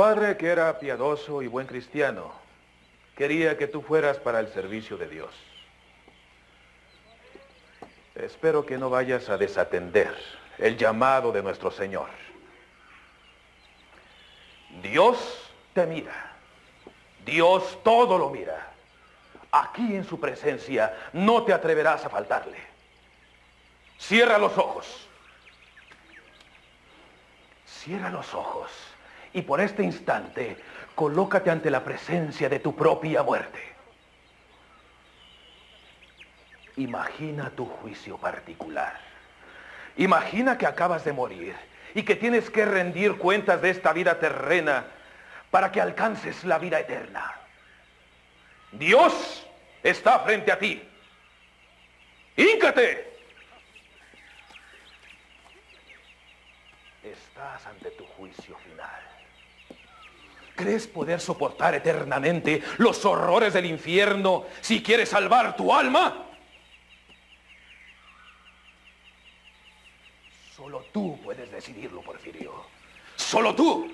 Padre que era piadoso y buen cristiano, quería que tú fueras para el servicio de Dios. Espero que no vayas a desatender el llamado de nuestro Señor. Dios te mira. Dios todo lo mira. Aquí en su presencia no te atreverás a faltarle. Cierra los ojos. Cierra los ojos y por este instante colócate ante la presencia de tu propia muerte. Imagina tu juicio particular. Imagina que acabas de morir y que tienes que rendir cuentas de esta vida terrena para que alcances la vida eterna. Dios está frente a ti. ¡Híncate! Estás ante tu juicio final. ¿Crees poder soportar eternamente los horrores del infierno si quieres salvar tu alma? Solo tú puedes decidirlo, Porfirio. Solo tú.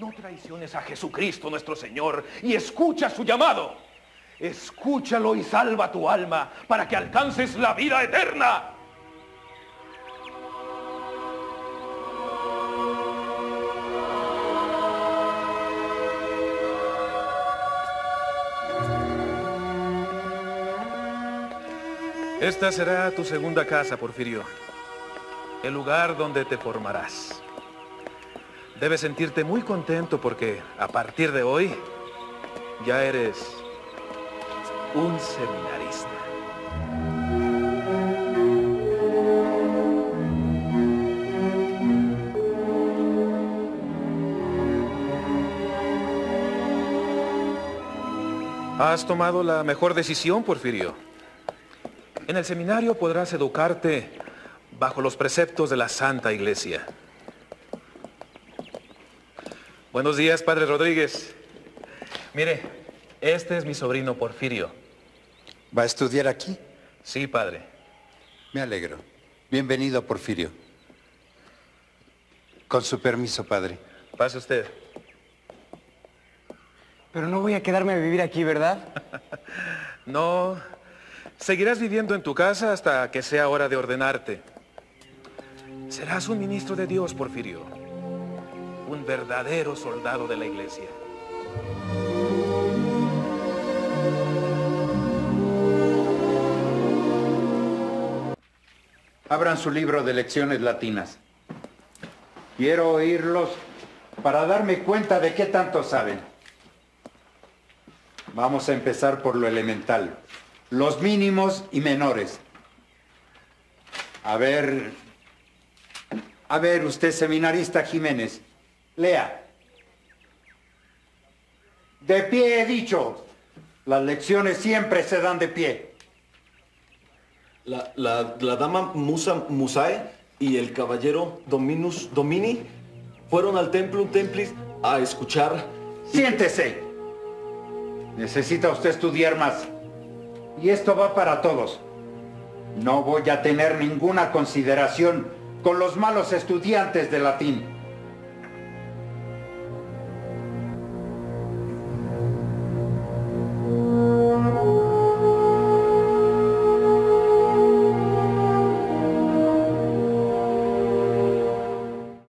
No traiciones a Jesucristo nuestro Señor y escucha su llamado. Escúchalo y salva tu alma para que alcances la vida eterna. Esta será tu segunda casa, Porfirio. El lugar donde te formarás. Debes sentirte muy contento porque a partir de hoy ya eres un seminarista. Has tomado la mejor decisión, Porfirio. En el seminario podrás educarte bajo los preceptos de la Santa Iglesia. Buenos días, Padre Rodríguez. Mire, este es mi sobrino Porfirio. ¿Va a estudiar aquí? Sí, Padre. Me alegro. Bienvenido, Porfirio. Con su permiso, Padre. Pase usted. Pero no voy a quedarme a vivir aquí, ¿verdad? no. Seguirás viviendo en tu casa hasta que sea hora de ordenarte. Serás un ministro de Dios, Porfirio. Un verdadero soldado de la iglesia. Abran su libro de lecciones latinas. Quiero oírlos para darme cuenta de qué tanto saben. Vamos a empezar por lo elemental. Los mínimos y menores. A ver, a ver, usted seminarista Jiménez, lea. De pie he dicho. Las lecciones siempre se dan de pie. La, la, la dama Musa Musae y el caballero Dominus Domini fueron al Templum Templis a escuchar... Siéntese. Necesita usted estudiar más. Y esto va para todos. No voy a tener ninguna consideración con los malos estudiantes de latín.